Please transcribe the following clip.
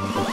Oh.